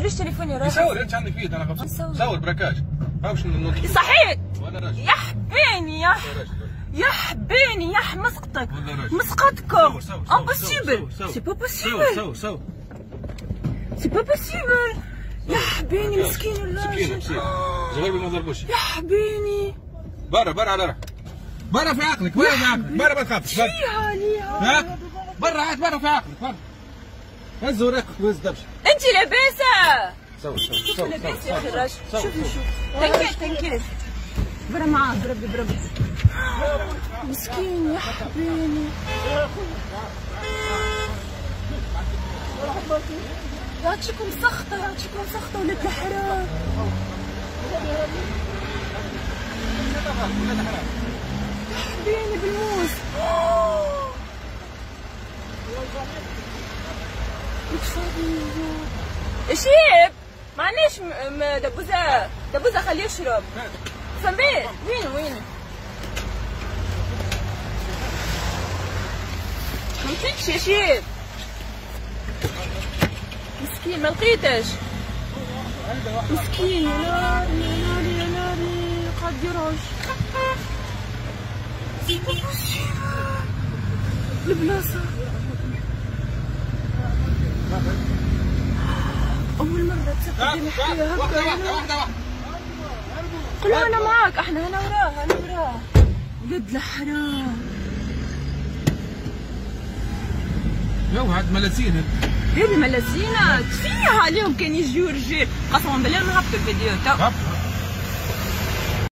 ليش تليفوني؟ راح يصور انت عندك فيديو أنا. غبص صور براكاج. من صحيح. ولا راجل. يا حبيني يا راجل. يا حبيني يا مسقطك. راجل. مسقطكم. صور، صور، صور، امبوسيبل صور، صور. سي با صور بوسيبل صور. صور سي با بوسيبل يا حبيني مسكين الراجل صغير ما ضربوش يا حبيني. برا برا على روحك برا في عقلك برا في عقلك. برا ما تخافش برا. برا عاد برا في عقلك برا. هز وراك وهز دبش. انت لاباسه صور شوف لاباس يا أخي الراجل صور. شوف تنكيل تنكيل برا معاه بربي بربي مسكين يا حبيبي يعطيكم سخطة يعطيكم سخطة ولاد الحرام يا حبيبي بالموز شيب معليش م- م- دبوزة دبوزة خليه يشرب. فمين وينه وينه؟ فهمتكش يا شيب. مسكين ما لقيتش مسكين. يا ناري يا ناري يا ناري قاعد يرعش البلاصة قل له أنا معاك. أحنا أنا وراه أنا وراه ولد الحرام يو هاد ملاسين هذه ملازينة فيها عليهم كان يجيو رجال. قسما بالله نهبط الفيديو. تو.